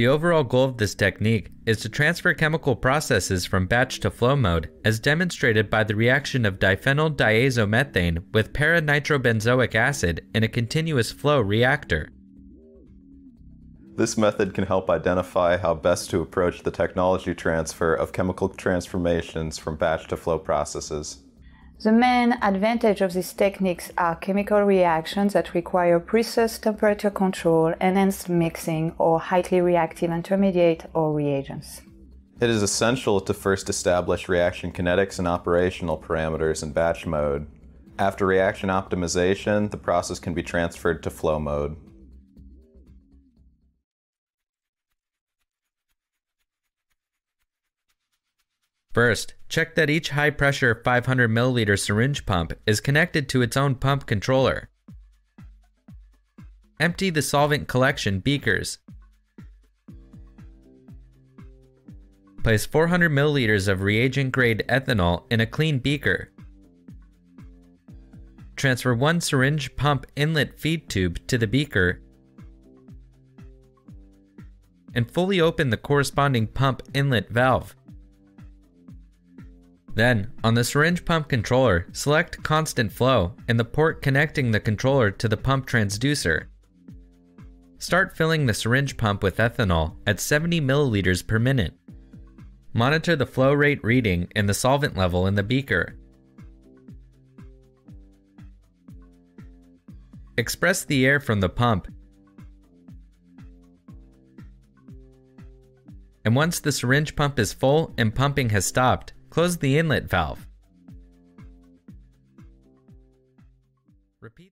The overall goal of this technique is to transfer chemical processes from batch to flow mode, as demonstrated by the reaction of diphenyl diazomethane with para-nitrobenzoic acid in a continuous flow reactor. This method can help identify how best to approach the technology transfer of chemical transformations from batch to flow processes. The main advantage of these techniques are chemical reactions that require precise temperature control, enhanced mixing, or highly reactive intermediate or reagents. It is essential to first establish reaction kinetics and operational parameters in batch mode. After reaction optimization, the process can be transferred to flow mode. First, check that each high pressure 500 milliliter syringe pump is connected to its own pump controller. Empty the solvent collection beakers. Place 400 milliliters of reagent grade ethanol in a clean beaker. Transfer one syringe pump inlet feed tube to the beaker and fully open the corresponding pump inlet valve. Then, on the syringe pump controller, select constant flow and the port connecting the controller to the pump transducer. Start filling the syringe pump with ethanol at 70 milliliters per minute. Monitor the flow rate reading and the solvent level in the beaker. Express the air from the pump. And once the syringe pump is full and pumping has stopped, Close the inlet valve. Repeat.